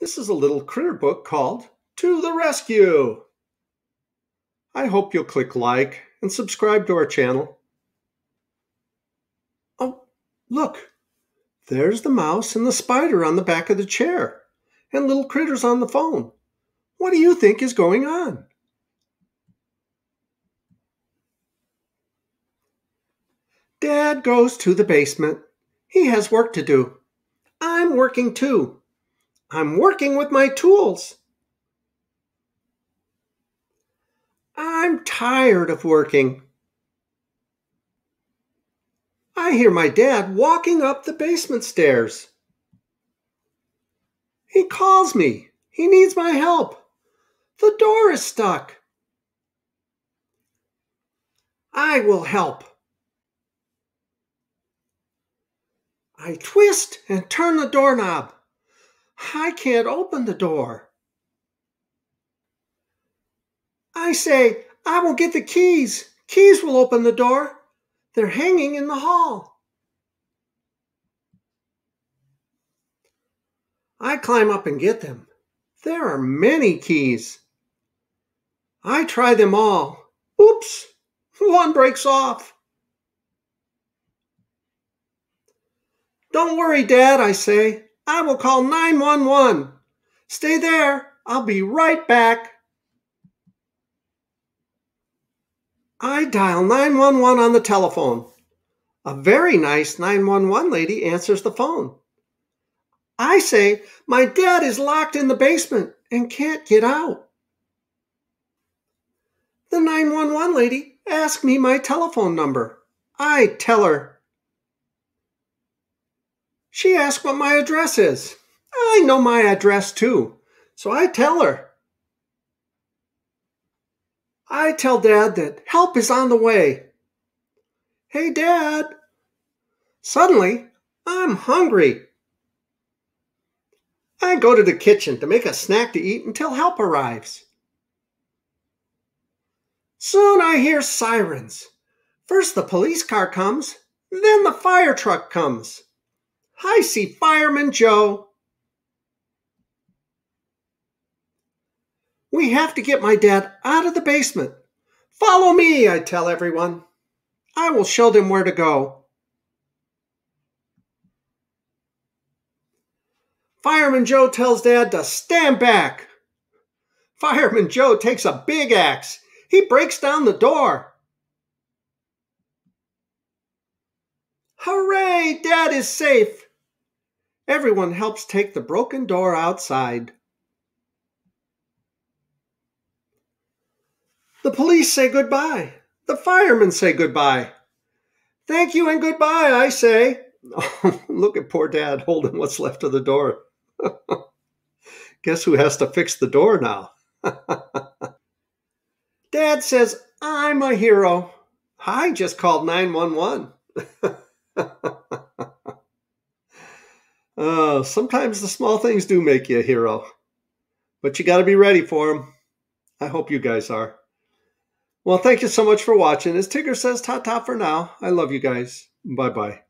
This is a little critter book called To the Rescue. I hope you'll click like and subscribe to our channel. Oh, look, there's the mouse and the spider on the back of the chair, and little critters on the phone. What do you think is going on? Dad goes to the basement. He has work to do. I'm working too. I'm working with my tools. I'm tired of working. I hear my dad walking up the basement stairs. He calls me. He needs my help. The door is stuck. I will help. I twist and turn the doorknob. I can't open the door. I say, I will get the keys. Keys will open the door. They're hanging in the hall. I climb up and get them. There are many keys. I try them all. Oops, one breaks off. Don't worry, Dad, I say. I will call 911. Stay there. I'll be right back. I dial 911 on the telephone. A very nice 911 lady answers the phone. I say, My dad is locked in the basement and can't get out. The 911 lady asks me my telephone number. I tell her. She asks what my address is. I know my address too, so I tell her. I tell Dad that help is on the way. Hey, Dad. Suddenly, I'm hungry. I go to the kitchen to make a snack to eat until help arrives. Soon I hear sirens. First the police car comes, then the fire truck comes. I see Fireman Joe. We have to get my dad out of the basement. Follow me, I tell everyone. I will show them where to go. Fireman Joe tells Dad to stand back. Fireman Joe takes a big axe. He breaks down the door. Hooray! Dad is safe. Everyone helps take the broken door outside. The police say goodbye. The firemen say goodbye. Thank you and goodbye, I say. Oh, look at poor Dad holding what's left of the door. Guess who has to fix the door now? Dad says, I'm a hero. I just called 911. Uh, sometimes the small things do make you a hero, but you got to be ready for them. I hope you guys are. Well, thank you so much for watching. As Tigger says, ta ta for now. I love you guys. Bye bye.